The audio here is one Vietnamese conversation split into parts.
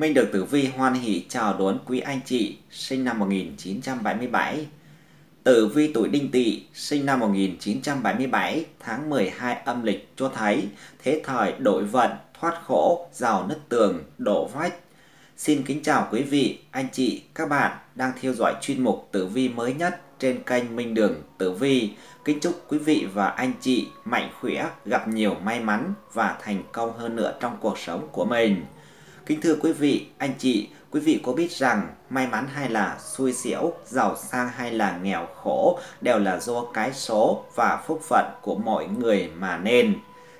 Minh được Tử Vi hoan hỷ chào đón quý anh chị sinh năm 1977. Tử Vi tuổi Đinh Tỵ sinh năm 1977 tháng 12 âm lịch cho thấy thế thời đổi vận, thoát khổ, giàu nứt tường, đổ vách. Xin kính chào quý vị, anh chị, các bạn đang theo dõi chuyên mục Tử Vi mới nhất trên kênh Minh Đường Tử Vi. Kính chúc quý vị và anh chị mạnh khỏe, gặp nhiều may mắn và thành công hơn nữa trong cuộc sống của mình. Kính thưa quý vị, anh chị, quý vị có biết rằng may mắn hay là xui xẻo, giàu sang hay là nghèo khổ đều là do cái số và phúc phận của mọi người mà nên.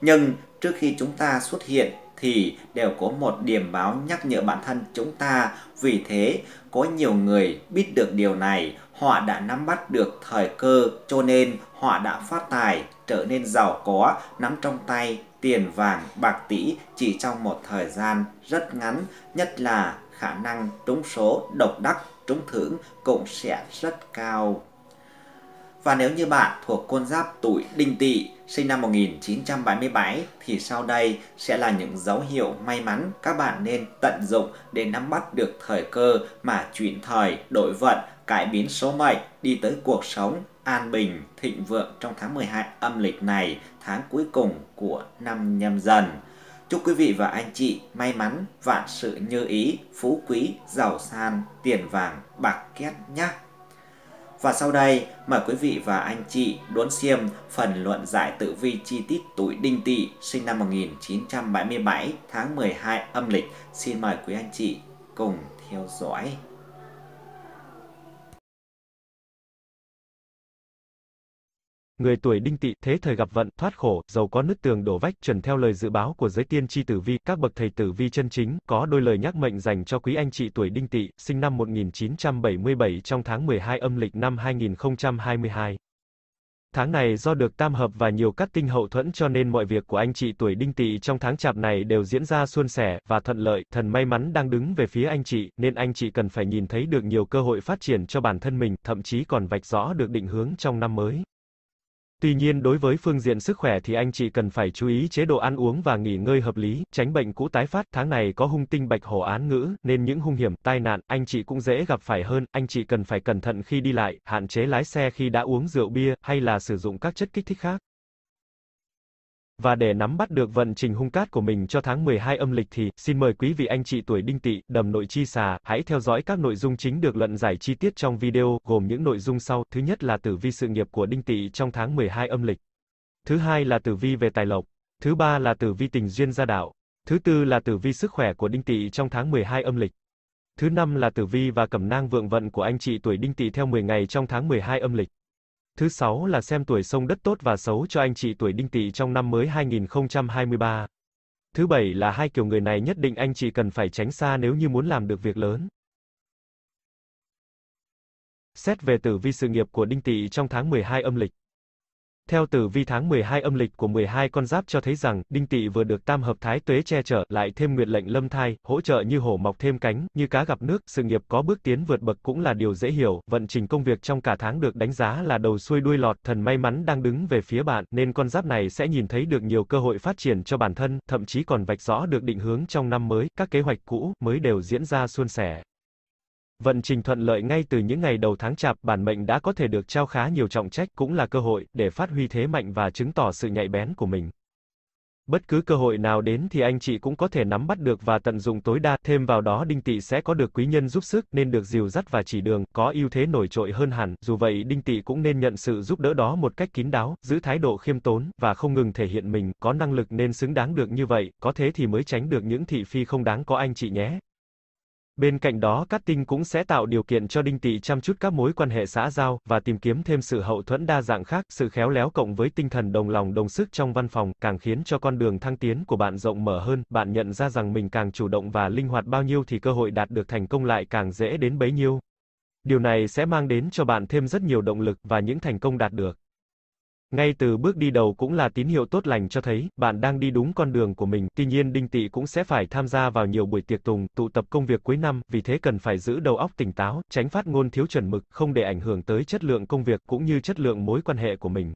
Nhưng trước khi chúng ta xuất hiện thì đều có một điểm báo nhắc nhở bản thân chúng ta. Vì thế, có nhiều người biết được điều này, họ đã nắm bắt được thời cơ cho nên họ đã phát tài, trở nên giàu có, nắm trong tay tiền vàng bạc tỷ chỉ trong một thời gian rất ngắn, nhất là khả năng trúng số độc đắc trúng thưởng cũng sẽ rất cao. Và nếu như bạn thuộc con giáp tuổi đinh tỵ sinh năm 1977 thì sau đây sẽ là những dấu hiệu may mắn các bạn nên tận dụng để nắm bắt được thời cơ mà chuyển thời, đổi vận, cải biến số mệnh đi tới cuộc sống an bình, thịnh vượng trong tháng 12 âm lịch này, tháng cuối cùng của năm nhâm dần. Chúc quý vị và anh chị may mắn, vạn sự như ý, phú quý, giàu san, tiền vàng, bạc két nhé. Và sau đây, mời quý vị và anh chị đón xem phần luận giải tử vi chi tiết tuổi đinh tỵ sinh năm 1977 tháng 12 âm lịch. Xin mời quý anh chị cùng theo dõi. Người tuổi đinh tỵ thế thời gặp vận, thoát khổ, giàu có nứt tường đổ vách, chuẩn theo lời dự báo của giới tiên tri tử vi, các bậc thầy tử vi chân chính, có đôi lời nhắc mệnh dành cho quý anh chị tuổi đinh tỵ, sinh năm 1977 trong tháng 12 âm lịch năm 2022. Tháng này do được tam hợp và nhiều các tinh hậu thuẫn cho nên mọi việc của anh chị tuổi đinh tỵ trong tháng chạp này đều diễn ra suôn sẻ và thuận lợi, thần may mắn đang đứng về phía anh chị, nên anh chị cần phải nhìn thấy được nhiều cơ hội phát triển cho bản thân mình, thậm chí còn vạch rõ được định hướng trong năm mới. Tuy nhiên đối với phương diện sức khỏe thì anh chị cần phải chú ý chế độ ăn uống và nghỉ ngơi hợp lý, tránh bệnh cũ tái phát. Tháng này có hung tinh bạch hổ án ngữ, nên những hung hiểm, tai nạn, anh chị cũng dễ gặp phải hơn. Anh chị cần phải cẩn thận khi đi lại, hạn chế lái xe khi đã uống rượu bia, hay là sử dụng các chất kích thích khác. Và để nắm bắt được vận trình hung cát của mình cho tháng 12 âm lịch thì, xin mời quý vị anh chị tuổi đinh tỵ, đầm nội chi xà, hãy theo dõi các nội dung chính được luận giải chi tiết trong video, gồm những nội dung sau. Thứ nhất là tử vi sự nghiệp của đinh tỵ trong tháng 12 âm lịch. Thứ hai là tử vi về tài lộc. Thứ ba là tử vi tình duyên gia đạo. Thứ tư là tử vi sức khỏe của đinh tỵ trong tháng 12 âm lịch. Thứ năm là tử vi và cẩm nang vượng vận của anh chị tuổi đinh tỵ theo 10 ngày trong tháng 12 âm lịch. Thứ sáu là xem tuổi sông đất tốt và xấu cho anh chị tuổi đinh tỵ trong năm mới 2023. Thứ bảy là hai kiểu người này nhất định anh chị cần phải tránh xa nếu như muốn làm được việc lớn. Xét về tử vi sự nghiệp của đinh tỵ trong tháng 12 âm lịch. Theo tử vi tháng 12 âm lịch của 12 con giáp cho thấy rằng, đinh tỵ vừa được tam hợp thái tuế che chở, lại thêm nguyệt lệnh lâm thai, hỗ trợ như hổ mọc thêm cánh, như cá gặp nước, sự nghiệp có bước tiến vượt bậc cũng là điều dễ hiểu, vận trình công việc trong cả tháng được đánh giá là đầu xuôi đuôi lọt, thần may mắn đang đứng về phía bạn, nên con giáp này sẽ nhìn thấy được nhiều cơ hội phát triển cho bản thân, thậm chí còn vạch rõ được định hướng trong năm mới, các kế hoạch cũ mới đều diễn ra suôn sẻ. Vận trình thuận lợi ngay từ những ngày đầu tháng chạp, bản mệnh đã có thể được trao khá nhiều trọng trách, cũng là cơ hội để phát huy thế mạnh và chứng tỏ sự nhạy bén của mình. Bất cứ cơ hội nào đến thì anh chị cũng có thể nắm bắt được và tận dụng tối đa, thêm vào đó đinh tỵ sẽ có được quý nhân giúp sức, nên được dìu dắt và chỉ đường, có ưu thế nổi trội hơn hẳn, dù vậy đinh tỵ cũng nên nhận sự giúp đỡ đó một cách kín đáo, giữ thái độ khiêm tốn, và không ngừng thể hiện mình, có năng lực nên xứng đáng được như vậy, có thế thì mới tránh được những thị phi không đáng có anh chị nhé. Bên cạnh đó cát tinh cũng sẽ tạo điều kiện cho đinh tỵ chăm chút các mối quan hệ xã giao, và tìm kiếm thêm sự hậu thuẫn đa dạng khác, sự khéo léo cộng với tinh thần đồng lòng đồng sức trong văn phòng, càng khiến cho con đường thăng tiến của bạn rộng mở hơn, bạn nhận ra rằng mình càng chủ động và linh hoạt bao nhiêu thì cơ hội đạt được thành công lại càng dễ đến bấy nhiêu. Điều này sẽ mang đến cho bạn thêm rất nhiều động lực và những thành công đạt được. Ngay từ bước đi đầu cũng là tín hiệu tốt lành cho thấy, bạn đang đi đúng con đường của mình, tuy nhiên đinh tỵ cũng sẽ phải tham gia vào nhiều buổi tiệc tùng, tụ tập công việc cuối năm, vì thế cần phải giữ đầu óc tỉnh táo, tránh phát ngôn thiếu chuẩn mực, không để ảnh hưởng tới chất lượng công việc cũng như chất lượng mối quan hệ của mình.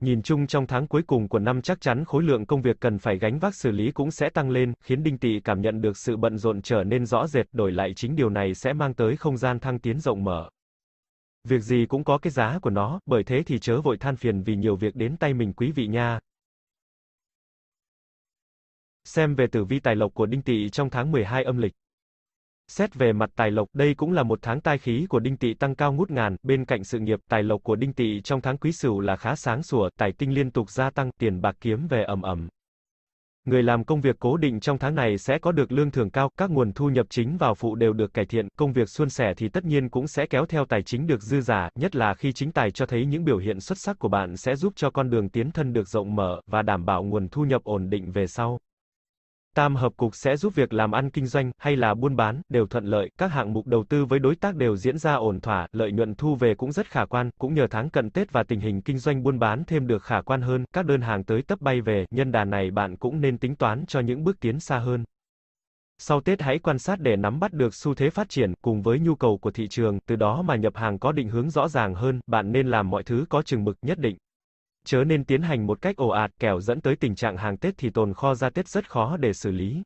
Nhìn chung trong tháng cuối cùng của năm chắc chắn khối lượng công việc cần phải gánh vác xử lý cũng sẽ tăng lên, khiến Đinh Tỵ cảm nhận được sự bận rộn trở nên rõ rệt, đổi lại chính điều này sẽ mang tới không gian thăng tiến rộng mở. Việc gì cũng có cái giá của nó, bởi thế thì chớ vội than phiền vì nhiều việc đến tay mình quý vị nha. Xem về tử vi tài lộc của Đinh Tỵ trong tháng 12 âm lịch. Xét về mặt tài lộc, đây cũng là một tháng tai khí của Đinh Tỵ tăng cao ngút ngàn, bên cạnh sự nghiệp, tài lộc của Đinh Tỵ trong tháng Quý Sửu là khá sáng sủa, tài tinh liên tục gia tăng, tiền bạc kiếm về ầm ầm. Người làm công việc cố định trong tháng này sẽ có được lương thưởng cao, các nguồn thu nhập chính vào phụ đều được cải thiện, công việc suôn sẻ thì tất nhiên cũng sẽ kéo theo tài chính được dư giả, nhất là khi chính tài cho thấy những biểu hiện xuất sắc của bạn sẽ giúp cho con đường tiến thân được rộng mở và đảm bảo nguồn thu nhập ổn định về sau. Tam hợp cục sẽ giúp việc làm ăn kinh doanh hay là buôn bán đều thuận lợi, các hạng mục đầu tư với đối tác đều diễn ra ổn thỏa, lợi nhuận thu về cũng rất khả quan, cũng nhờ tháng cận Tết và tình hình kinh doanh buôn bán thêm được khả quan hơn, các đơn hàng tới tấp bay về, nhân đà này bạn cũng nên tính toán cho những bước tiến xa hơn. Sau Tết hãy quan sát để nắm bắt được xu thế phát triển cùng với nhu cầu của thị trường, từ đó mà nhập hàng có định hướng rõ ràng hơn, bạn nên làm mọi thứ có chừng mực nhất định. Chớ nên tiến hành một cách ồ ạt kẻo dẫn tới tình trạng hàng Tết thì tồn kho ra Tết rất khó để xử lý.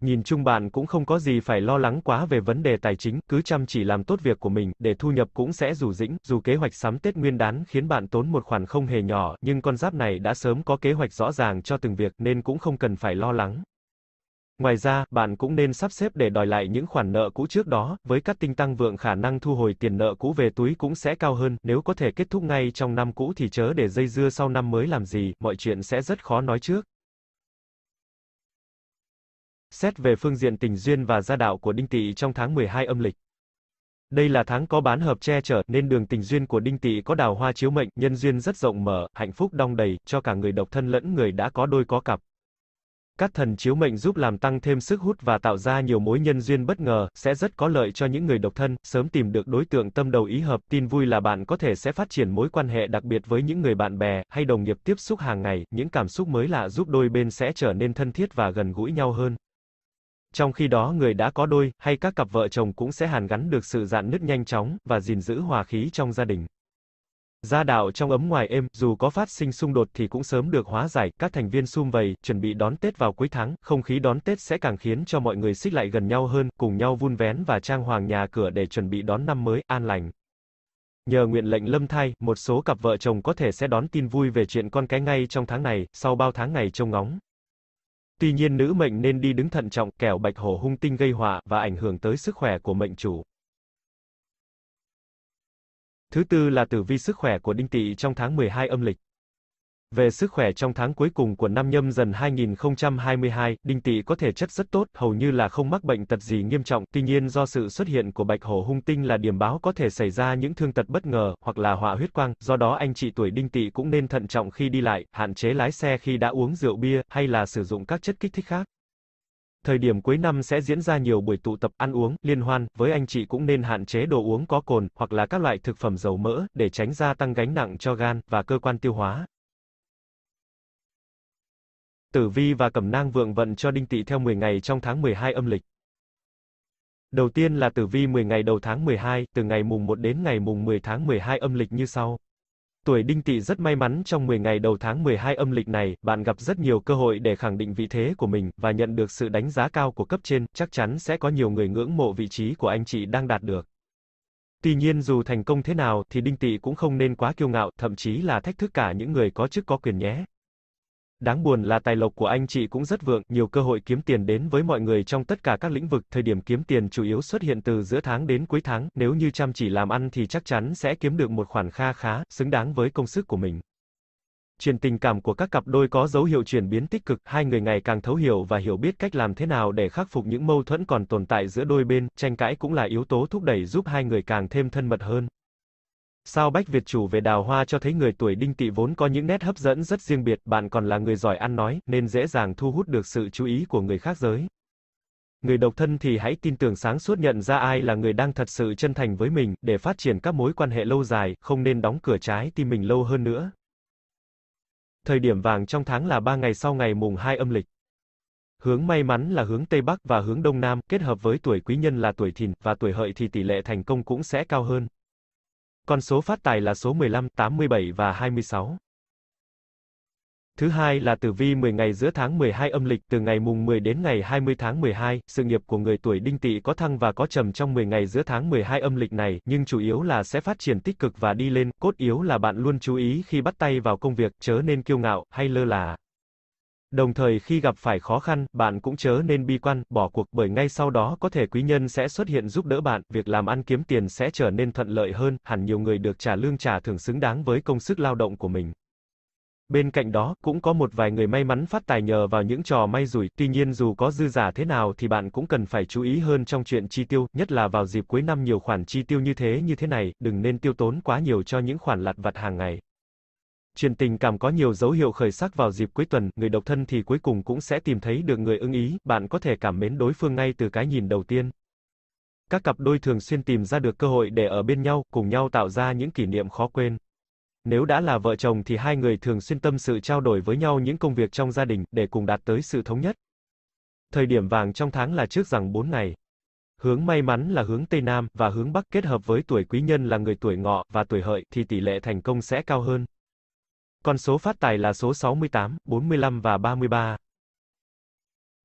Nhìn chung bạn cũng không có gì phải lo lắng quá về vấn đề tài chính, cứ chăm chỉ làm tốt việc của mình, để thu nhập cũng sẽ rủ rĩnh, dù kế hoạch sắm Tết Nguyên đán khiến bạn tốn một khoản không hề nhỏ, nhưng con giáp này đã sớm có kế hoạch rõ ràng cho từng việc nên cũng không cần phải lo lắng. Ngoài ra, bạn cũng nên sắp xếp để đòi lại những khoản nợ cũ trước đó, với các tinh tăng vượng khả năng thu hồi tiền nợ cũ về túi cũng sẽ cao hơn, nếu có thể kết thúc ngay trong năm cũ thì chớ để dây dưa sau năm mới làm gì, mọi chuyện sẽ rất khó nói trước. Xét về phương diện tình duyên và gia đạo của Đinh Tỵ trong tháng 12 âm lịch. Đây là tháng có bán hợp che chở, nên đường tình duyên của Đinh Tỵ có đào hoa chiếu mệnh, nhân duyên rất rộng mở, hạnh phúc đong đầy, cho cả người độc thân lẫn người đã có đôi có cặp. Các thần chiếu mệnh giúp làm tăng thêm sức hút và tạo ra nhiều mối nhân duyên bất ngờ, sẽ rất có lợi cho những người độc thân, sớm tìm được đối tượng tâm đầu ý hợp. Tin vui là bạn có thể sẽ phát triển mối quan hệ đặc biệt với những người bạn bè hay đồng nghiệp tiếp xúc hàng ngày, những cảm xúc mới lạ giúp đôi bên sẽ trở nên thân thiết và gần gũi nhau hơn. Trong khi đó người đã có đôi, hay các cặp vợ chồng cũng sẽ hàn gắn được sự dạn nứt nhanh chóng, và gìn giữ hòa khí trong gia đình. Gia đạo trong ấm ngoài êm, dù có phát sinh xung đột thì cũng sớm được hóa giải, các thành viên sum vầy, chuẩn bị đón Tết vào cuối tháng, không khí đón Tết sẽ càng khiến cho mọi người xích lại gần nhau hơn, cùng nhau vun vén và trang hoàng nhà cửa để chuẩn bị đón năm mới, an lành. Nhờ nguyện lệnh lâm thai, một số cặp vợ chồng có thể sẽ đón tin vui về chuyện con cái ngay trong tháng này, sau bao tháng ngày trông ngóng. Tuy nhiên nữ mệnh nên đi đứng thận trọng, kẻo bạch hổ hung tinh gây họa và ảnh hưởng tới sức khỏe của mệnh chủ. Thứ tư là tử vi sức khỏe của Đinh Tỵ trong tháng 12 âm lịch. Về sức khỏe trong tháng cuối cùng của năm nhâm dần 2022, Đinh Tỵ có thể chất rất tốt, hầu như là không mắc bệnh tật gì nghiêm trọng, tuy nhiên do sự xuất hiện của bạch hổ hung tinh là điểm báo có thể xảy ra những thương tật bất ngờ, hoặc là họa huyết quang, do đó anh chị tuổi Đinh Tỵ cũng nên thận trọng khi đi lại, hạn chế lái xe khi đã uống rượu bia, hay là sử dụng các chất kích thích khác. Thời điểm cuối năm sẽ diễn ra nhiều buổi tụ tập ăn uống, liên hoan, với anh chị cũng nên hạn chế đồ uống có cồn, hoặc là các loại thực phẩm dầu mỡ, để tránh gia tăng gánh nặng cho gan, và cơ quan tiêu hóa. Tử vi và cẩm nang vượng vận cho đinh tỵ theo 10 ngày trong tháng 12 âm lịch. Đầu tiên là tử vi 10 ngày đầu tháng 12, từ ngày mùng 1 đến ngày mùng 10 tháng 12 âm lịch như sau. Tuổi đinh tỵ rất may mắn trong 10 ngày đầu tháng 12 âm lịch này, bạn gặp rất nhiều cơ hội để khẳng định vị thế của mình, và nhận được sự đánh giá cao của cấp trên, chắc chắn sẽ có nhiều người ngưỡng mộ vị trí của anh chị đang đạt được. Tuy nhiên dù thành công thế nào thì đinh tỵ cũng không nên quá kiêu ngạo, thậm chí là thách thức cả những người có chức có quyền nhé. Đáng buồn là tài lộc của anh chị cũng rất vượng, nhiều cơ hội kiếm tiền đến với mọi người trong tất cả các lĩnh vực, thời điểm kiếm tiền chủ yếu xuất hiện từ giữa tháng đến cuối tháng, nếu như chăm chỉ làm ăn thì chắc chắn sẽ kiếm được một khoản kha khá, xứng đáng với công sức của mình. Chuyện tình cảm của các cặp đôi có dấu hiệu chuyển biến tích cực, hai người ngày càng thấu hiểu và hiểu biết cách làm thế nào để khắc phục những mâu thuẫn còn tồn tại giữa đôi bên, tranh cãi cũng là yếu tố thúc đẩy giúp hai người càng thêm thân mật hơn. Sao Bách Việt chủ về đào hoa cho thấy người tuổi đinh tỵ vốn có những nét hấp dẫn rất riêng biệt, bạn còn là người giỏi ăn nói, nên dễ dàng thu hút được sự chú ý của người khác giới. Người độc thân thì hãy tin tưởng sáng suốt nhận ra ai là người đang thật sự chân thành với mình, để phát triển các mối quan hệ lâu dài, không nên đóng cửa trái tim mình lâu hơn nữa. Thời điểm vàng trong tháng là 3 ngày sau ngày mùng 2 âm lịch. Hướng may mắn là hướng Tây Bắc và hướng Đông Nam, kết hợp với tuổi quý nhân là tuổi thìn, và tuổi hợi thì tỷ lệ thành công cũng sẽ cao hơn. Con số phát tài là số 15, 87 và 26. Thứ hai là tử vi 10 ngày giữa tháng 12 âm lịch từ ngày mùng 10 đến ngày 20 tháng 12, sự nghiệp của người tuổi đinh tỵ có thăng và có trầm trong 10 ngày giữa tháng 12 âm lịch này, nhưng chủ yếu là sẽ phát triển tích cực và đi lên, cốt yếu là bạn luôn chú ý khi bắt tay vào công việc, chớ nên kiêu ngạo, hay lơ là. Đồng thời khi gặp phải khó khăn, bạn cũng chớ nên bi quan, bỏ cuộc bởi ngay sau đó có thể quý nhân sẽ xuất hiện giúp đỡ bạn, việc làm ăn kiếm tiền sẽ trở nên thuận lợi hơn, hẳn nhiều người được trả lương trả thưởng xứng đáng với công sức lao động của mình. Bên cạnh đó, cũng có một vài người may mắn phát tài nhờ vào những trò may rủi, tuy nhiên dù có dư giả thế nào thì bạn cũng cần phải chú ý hơn trong chuyện chi tiêu, nhất là vào dịp cuối năm nhiều khoản chi tiêu như thế như thế này, đừng nên tiêu tốn quá nhiều cho những khoản lặt vặt hàng ngày. Chuyện tình cảm có nhiều dấu hiệu khởi sắc vào dịp cuối tuần, người độc thân thì cuối cùng cũng sẽ tìm thấy được người ưng ý, bạn có thể cảm mến đối phương ngay từ cái nhìn đầu tiên. Các cặp đôi thường xuyên tìm ra được cơ hội để ở bên nhau, cùng nhau tạo ra những kỷ niệm khó quên. Nếu đã là vợ chồng thì hai người thường xuyên tâm sự trao đổi với nhau những công việc trong gia đình, để cùng đạt tới sự thống nhất. Thời điểm vàng trong tháng là trước rằng 4 ngày. Hướng may mắn là hướng Tây Nam, và hướng Bắc kết hợp với tuổi quý nhân là người tuổi ngọ, và tuổi hợi, thì tỷ lệ thành công sẽ cao hơn. Con số phát tài là số 68, 45 và 33.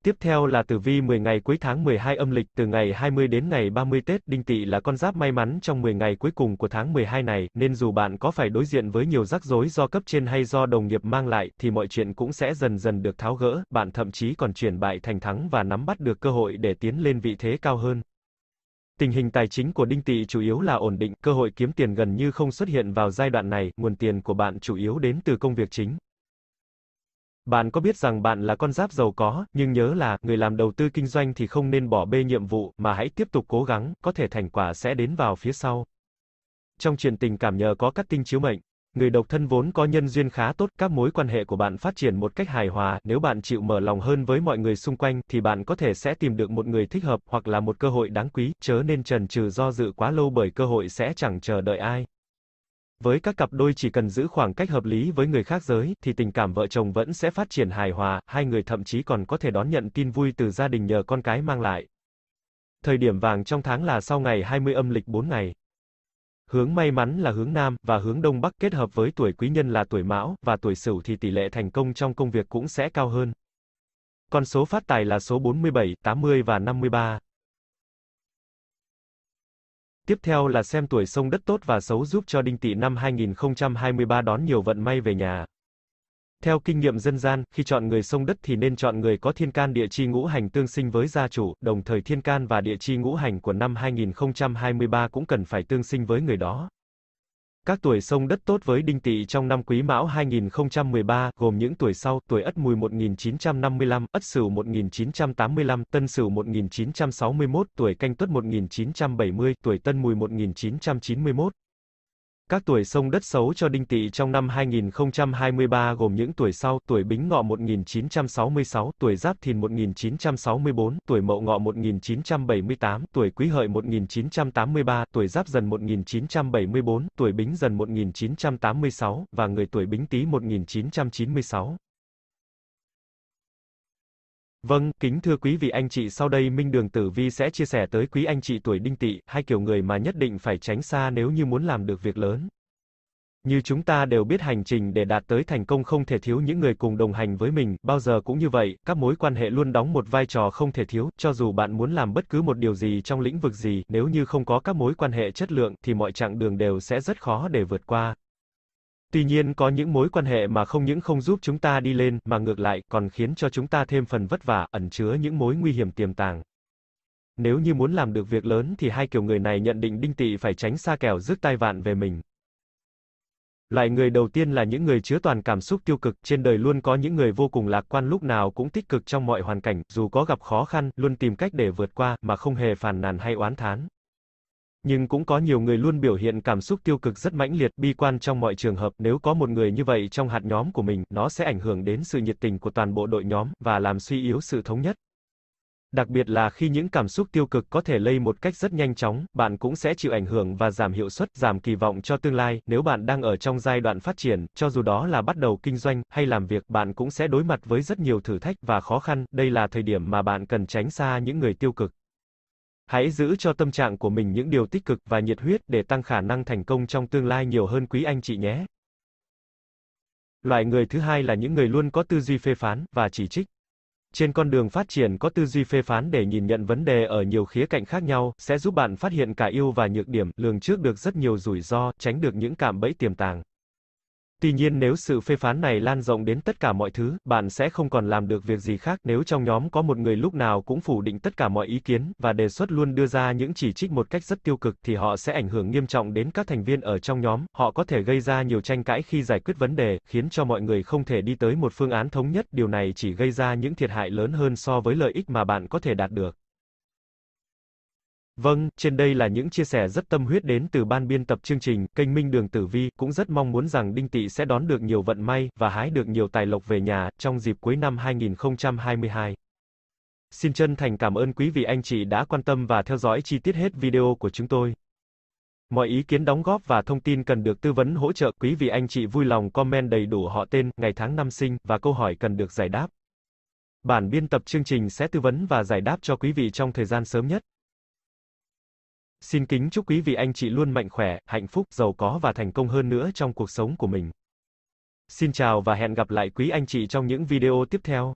Tiếp theo là tử vi 10 ngày cuối tháng 12 âm lịch từ ngày 20 đến ngày 30 Tết, đinh tỵ là con giáp may mắn trong 10 ngày cuối cùng của tháng 12 này, nên dù bạn có phải đối diện với nhiều rắc rối do cấp trên hay do đồng nghiệp mang lại, thì mọi chuyện cũng sẽ dần dần được tháo gỡ, bạn thậm chí còn chuyển bại thành thắng và nắm bắt được cơ hội để tiến lên vị thế cao hơn. Tình hình tài chính của Đinh Tị chủ yếu là ổn định, cơ hội kiếm tiền gần như không xuất hiện vào giai đoạn này, nguồn tiền của bạn chủ yếu đến từ công việc chính. Bạn có biết rằng bạn là con giáp giàu có, nhưng nhớ là, người làm đầu tư kinh doanh thì không nên bỏ bê nhiệm vụ, mà hãy tiếp tục cố gắng, có thể thành quả sẽ đến vào phía sau. Trong chuyện tình cảm nhờ có cắt tinh chiếu mệnh, Người độc thân vốn có nhân duyên khá tốt, các mối quan hệ của bạn phát triển một cách hài hòa, nếu bạn chịu mở lòng hơn với mọi người xung quanh, thì bạn có thể sẽ tìm được một người thích hợp, hoặc là một cơ hội đáng quý, chớ nên trần trừ do dự quá lâu bởi cơ hội sẽ chẳng chờ đợi ai. Với các cặp đôi chỉ cần giữ khoảng cách hợp lý với người khác giới, thì tình cảm vợ chồng vẫn sẽ phát triển hài hòa, hai người thậm chí còn có thể đón nhận tin vui từ gia đình nhờ con cái mang lại. Thời điểm vàng trong tháng là sau ngày 20 âm lịch 4 ngày. Hướng may mắn là hướng Nam, và hướng Đông Bắc kết hợp với tuổi quý nhân là tuổi Mão, và tuổi Sửu thì tỷ lệ thành công trong công việc cũng sẽ cao hơn. Con số phát tài là số 47, 80 và 53. Tiếp theo là xem tuổi sông đất tốt và xấu giúp cho đinh tỵ năm 2023 đón nhiều vận may về nhà. Theo kinh nghiệm dân gian, khi chọn người sông đất thì nên chọn người có thiên can địa chi ngũ hành tương sinh với gia chủ, đồng thời thiên can và địa chi ngũ hành của năm 2023 cũng cần phải tương sinh với người đó. Các tuổi sông đất tốt với đinh tỵ trong năm Quý Mão 2013 gồm những tuổi sau: tuổi Ất Mùi 1955, Ất Sửu 1985, Tân Sửu 1961, tuổi Canh Tuất 1970, tuổi Tân Mùi 1991. Các tuổi sông đất xấu cho đinh tỵ trong năm 2023 gồm những tuổi sau, tuổi Bính Ngọ 1966, tuổi Giáp Thìn 1964, tuổi Mậu Ngọ 1978, tuổi Quý Hợi 1983, tuổi Giáp Dần 1974, tuổi Bính Dần 1986 và người tuổi Bính Tý 1996. Vâng, kính thưa quý vị anh chị sau đây Minh Đường Tử Vi sẽ chia sẻ tới quý anh chị tuổi đinh tỵ, hai kiểu người mà nhất định phải tránh xa nếu như muốn làm được việc lớn. Như chúng ta đều biết hành trình để đạt tới thành công không thể thiếu những người cùng đồng hành với mình, bao giờ cũng như vậy, các mối quan hệ luôn đóng một vai trò không thể thiếu, cho dù bạn muốn làm bất cứ một điều gì trong lĩnh vực gì, nếu như không có các mối quan hệ chất lượng thì mọi chặng đường đều sẽ rất khó để vượt qua. Tuy nhiên có những mối quan hệ mà không những không giúp chúng ta đi lên, mà ngược lại, còn khiến cho chúng ta thêm phần vất vả, ẩn chứa những mối nguy hiểm tiềm tàng. Nếu như muốn làm được việc lớn thì hai kiểu người này nhận định đinh tỵ phải tránh xa kẻo rước tai vạn về mình. Loại người đầu tiên là những người chứa toàn cảm xúc tiêu cực, trên đời luôn có những người vô cùng lạc quan lúc nào cũng tích cực trong mọi hoàn cảnh, dù có gặp khó khăn, luôn tìm cách để vượt qua, mà không hề phàn nàn hay oán thán. Nhưng cũng có nhiều người luôn biểu hiện cảm xúc tiêu cực rất mãnh liệt, bi quan trong mọi trường hợp, nếu có một người như vậy trong hạt nhóm của mình, nó sẽ ảnh hưởng đến sự nhiệt tình của toàn bộ đội nhóm, và làm suy yếu sự thống nhất. Đặc biệt là khi những cảm xúc tiêu cực có thể lây một cách rất nhanh chóng, bạn cũng sẽ chịu ảnh hưởng và giảm hiệu suất, giảm kỳ vọng cho tương lai. Nếu bạn đang ở trong giai đoạn phát triển, cho dù đó là bắt đầu kinh doanh hay làm việc, bạn cũng sẽ đối mặt với rất nhiều thử thách và khó khăn. Đây là thời điểm mà bạn cần tránh xa những người tiêu cực. Hãy giữ cho tâm trạng của mình những điều tích cực và nhiệt huyết để tăng khả năng thành công trong tương lai nhiều hơn quý anh chị nhé. Loại người thứ hai là những người luôn có tư duy phê phán và chỉ trích. Trên con đường phát triển có tư duy phê phán để nhìn nhận vấn đề ở nhiều khía cạnh khác nhau, sẽ giúp bạn phát hiện cả ưu và nhược điểm, lường trước được rất nhiều rủi ro, tránh được những cạm bẫy tiềm tàng. Tuy nhiên nếu sự phê phán này lan rộng đến tất cả mọi thứ, bạn sẽ không còn làm được việc gì khác nếu trong nhóm có một người lúc nào cũng phủ định tất cả mọi ý kiến, và đề xuất luôn đưa ra những chỉ trích một cách rất tiêu cực thì họ sẽ ảnh hưởng nghiêm trọng đến các thành viên ở trong nhóm, họ có thể gây ra nhiều tranh cãi khi giải quyết vấn đề, khiến cho mọi người không thể đi tới một phương án thống nhất, điều này chỉ gây ra những thiệt hại lớn hơn so với lợi ích mà bạn có thể đạt được. Vâng, trên đây là những chia sẻ rất tâm huyết đến từ ban biên tập chương trình, kênh Minh Đường Tử Vi, cũng rất mong muốn rằng Đinh Tỵ sẽ đón được nhiều vận may, và hái được nhiều tài lộc về nhà, trong dịp cuối năm 2022. Xin chân thành cảm ơn quý vị anh chị đã quan tâm và theo dõi chi tiết hết video của chúng tôi. Mọi ý kiến đóng góp và thông tin cần được tư vấn hỗ trợ, quý vị anh chị vui lòng comment đầy đủ họ tên, ngày tháng năm sinh, và câu hỏi cần được giải đáp. Bản biên tập chương trình sẽ tư vấn và giải đáp cho quý vị trong thời gian sớm nhất. Xin kính chúc quý vị anh chị luôn mạnh khỏe, hạnh phúc, giàu có và thành công hơn nữa trong cuộc sống của mình. Xin chào và hẹn gặp lại quý anh chị trong những video tiếp theo.